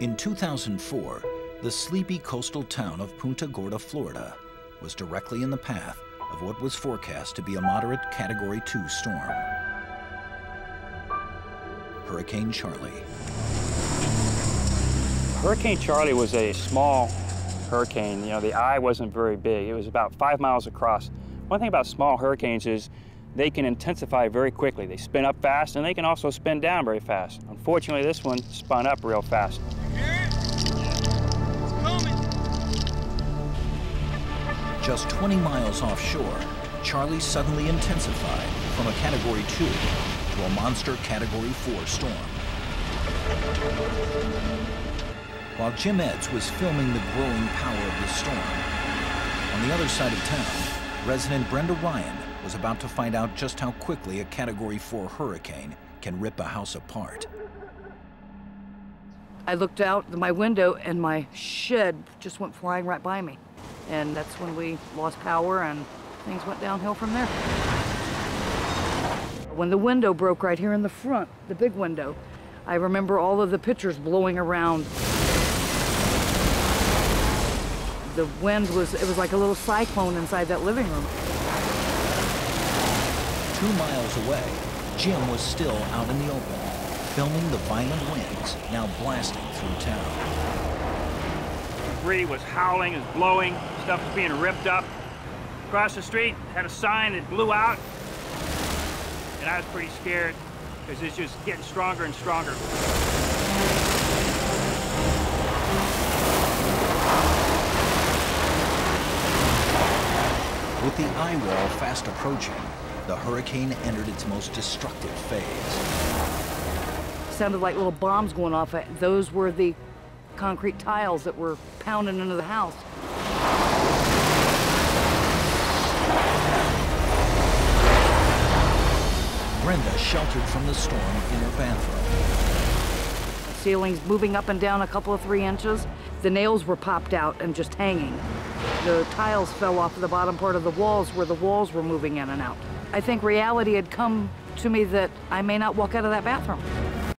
In 2004, the sleepy coastal town of Punta Gorda, Florida, was directly in the path of what was forecast to be a moderate Category 2 storm. Hurricane Charlie. Hurricane Charlie was a small hurricane. You know, the eye wasn't very big. It was about five miles across. One thing about small hurricanes is they can intensify very quickly. They spin up fast and they can also spin down very fast. Unfortunately, this one spun up real fast. Just 20 miles offshore, Charlie suddenly intensified from a Category 2 to a monster Category 4 storm. While Jim Edds was filming the growing power of the storm, on the other side of town, resident Brenda Ryan was about to find out just how quickly a Category 4 hurricane can rip a house apart. I looked out my window and my shed just went flying right by me. And that's when we lost power and things went downhill from there. When the window broke right here in the front, the big window, I remember all of the pictures blowing around. The wind was, it was like a little cyclone inside that living room. Two miles away, Jim was still out in the open, filming the violent winds now blasting through town. Debris was howling, it was blowing, stuff was being ripped up. Across the street, had a sign that blew out, and I was pretty scared because it's just getting stronger and stronger. With the eye wall fast approaching, the hurricane entered its most destructive phase. sounded like little bombs going off. Those were the concrete tiles that were pounding into the house. Brenda sheltered from the storm in her bathroom. The ceiling's moving up and down a couple of three inches. The nails were popped out and just hanging. The tiles fell off the bottom part of the walls where the walls were moving in and out. I think reality had come to me that I may not walk out of that bathroom.